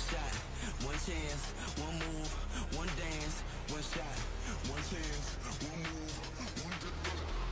One shot, one chance, one move, one dance, one shot, one chance, one move, one dance.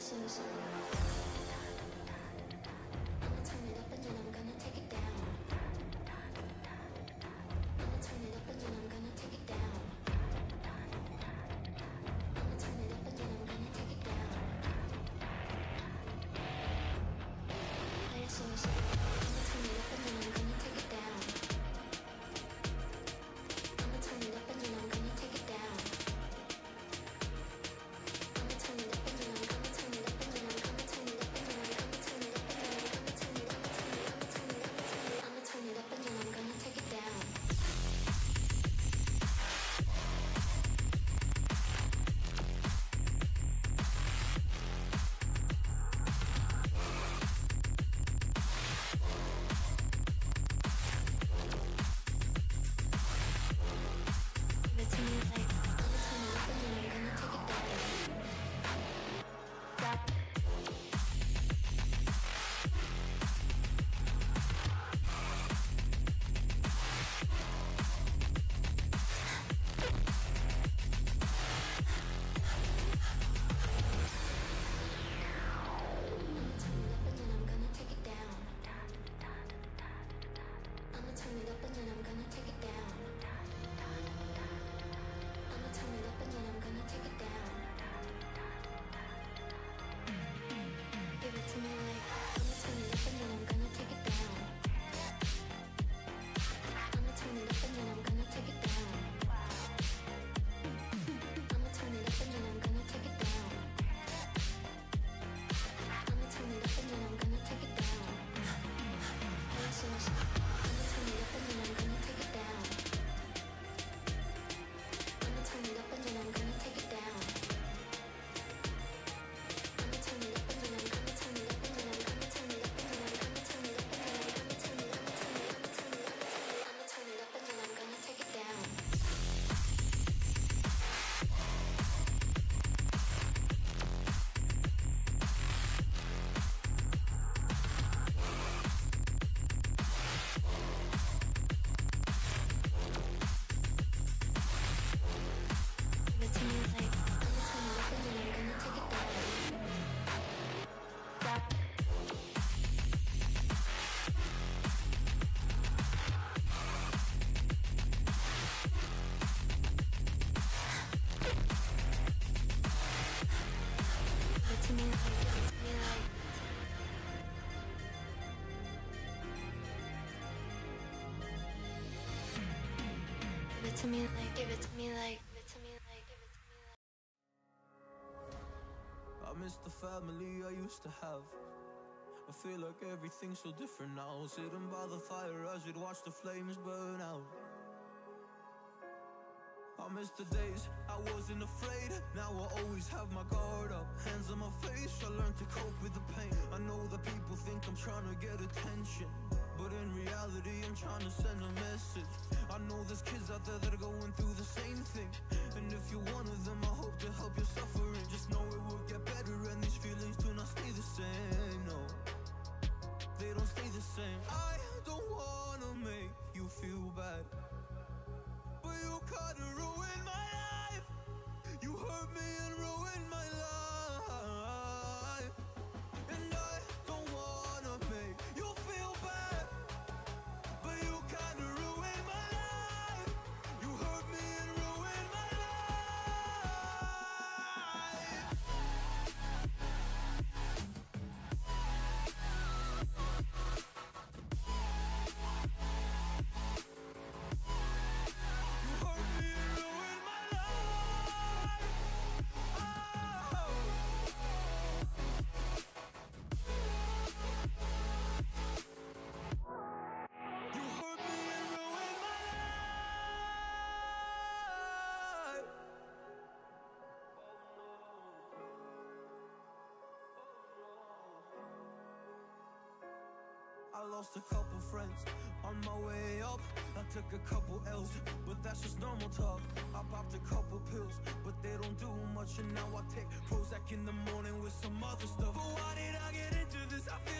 谢谢 to me like, give it to me like. I miss the family I used to have. I feel like everything's so different now. Sitting by the fire as we'd watch the flames burn out. I miss the days I wasn't afraid. Now I always have my guard up. Hands on my face, I learned to cope with the pain. I know that people think I'm trying to get attention. But in reality, I'm trying to send a message. I know there's kids out there that are going through the same thing. And if you're one of them, I hope to help your suffering. Just know it will lost a couple friends on my way up. I took a couple L's, but that's just normal talk. I popped a couple pills, but they don't do much. And now I take Prozac in the morning with some other stuff. But why did I get into this? I feel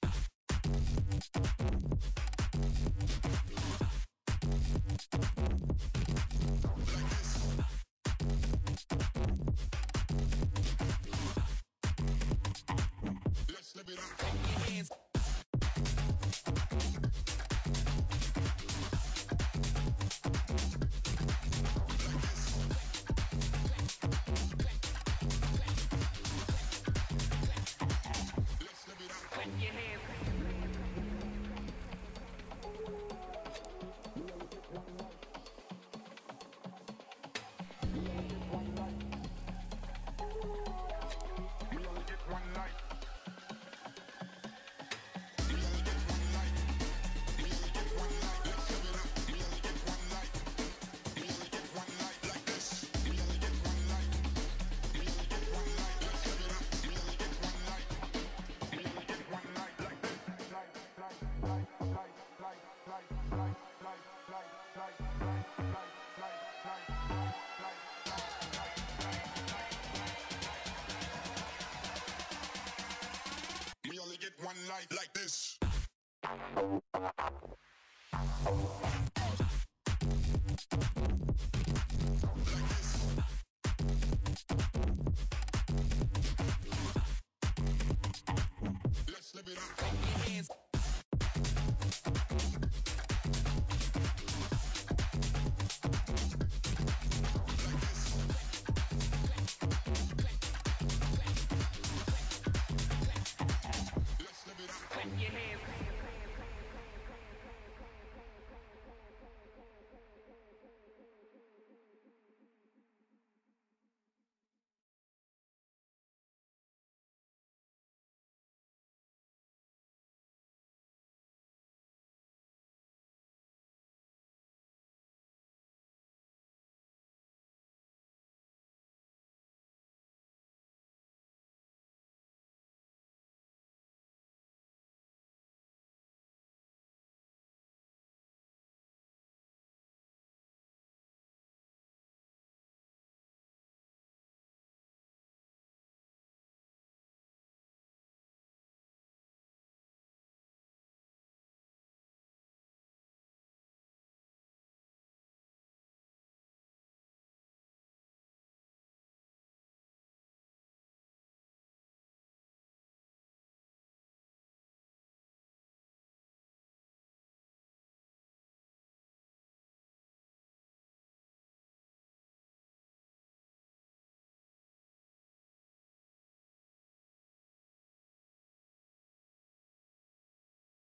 We only get one life like this.